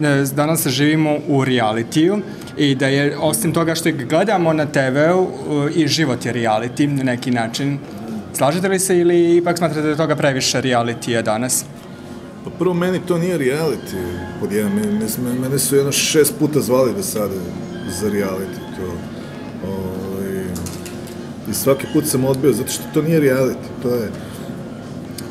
da danas živimo u realitiju i da je, osim toga što gledamo na TV-u, i život je reality na neki način. Slažete li se ili ipak smatrate da je toga previše realitija danas? Pa prvo, meni to nije reality, pod jedan, mene, mene su jedno šest puta zvali do sada za reality, to, ovaj, i svaki put sam odbio, zato što to nije reality, to je,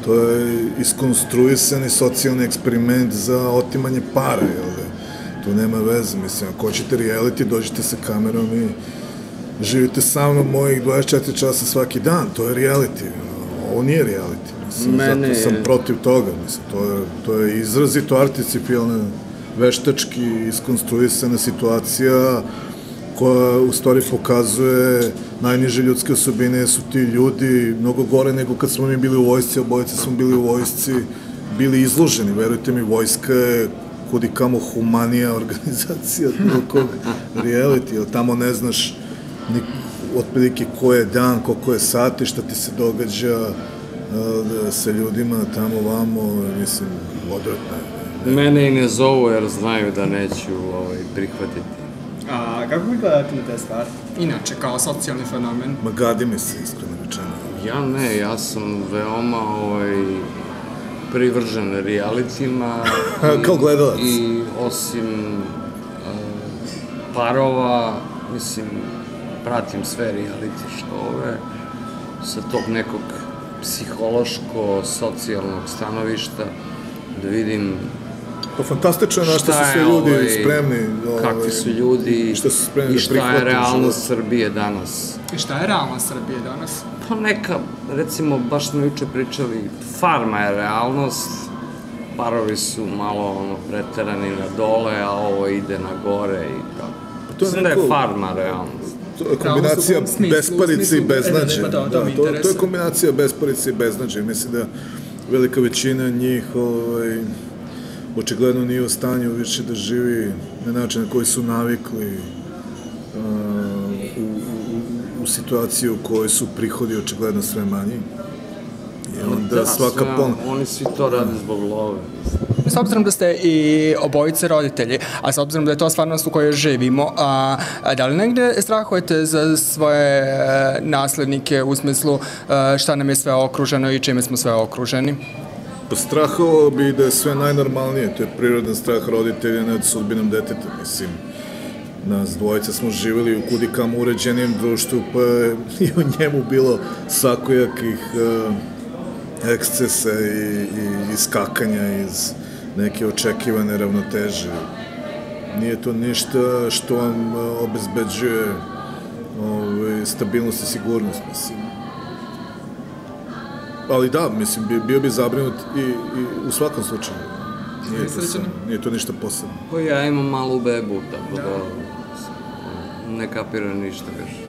to je iskonstruisani socijalni eksperiment za otimanje para, jel da? Tu nema veze, mislim, ako hoćete reality, dođite sa kamerom i živite sa mnom mojih 24 časa svaki dan, to je reality, ovo nije reality. Mislim, Mene... Zato sam protiv toga, mislim, to je, to je izrazito articipijalna, veštački iskonstruisana situacija koja u stvari pokazuje najniže ljudske osobine su ti ljudi mnogo gore nego kad smo mi bili u vojsci, obojice smo bili u vojsci, bili izloženi, verujte mi, vojska je kudi kamo humanija organizacija od bilo kog reality, jer tamo ne znaš ni otprilike ko je dan, koliko je sati, šta ti se događa, da, sa ljudima tamo vamo, mislim, odvratno je. Mene i ne zovu jer znaju da neću ovaj, prihvatiti. A kako vi gledate na te stvari? Inače, kao socijalni fenomen? Ma gadi mi se, iskreno rečeno. Ja ne, ja sam veoma ovaj, privržen realitima. kao gledalac? I osim uh, parova, mislim, pratim sve reality škove sa tog nekog psihološko-socijalnog stanovišta, da vidim Pa fantastično je na što su sve ljudi ovaj, spremni. Ovaj, kakvi su ljudi šta su spremni i da šta da je realnost Srbije danas. I šta je realnost Srbije danas? Pa neka, recimo, baš smo juče pričali, farma je realnost, parovi su malo ono, preterani na dole, a ovo ide na gore i tako. Pa to je Mislim neko... da je farma realnost to je kombinacija besparice i beznađe. Da, da, to, to je kombinacija besparice i beznađe. Mislim da velika većina njih ovaj, očigledno nije u stanju više da živi na način na koji su navikli uh, u, u, u situaciji u kojoj su prihodi očigledno sve manji. I onda da, svaka sve, pon... oni svi to rade zbog love. S obzirom da ste i obojice roditelji, a s obzirom da je to stvarnost u kojoj živimo, a, a da li negde strahujete za svoje e, naslednike u smislu e, šta nam je sve okruženo i čime smo sve okruženi? Pa strahovao bi da je sve najnormalnije, to je prirodan strah roditelja nad sudbinom deteta, mislim. Nas dvojica smo živjeli u kudikam uređenijem društvu, pa je i u njemu bilo svakojakih uh, ekscesa i, i iskakanja iz neke očekivane ravnoteže. Nije to ništa što vam e, obezbeđuje ovaj, stabilnost i sigurnost, mislim. Ali da, mislim, bio bi zabrinut i, i u svakom slučaju. Nije to, sam, nije to ništa posebno. Pa ja imam malu bebu, tako da, da ne kapiram ništa više.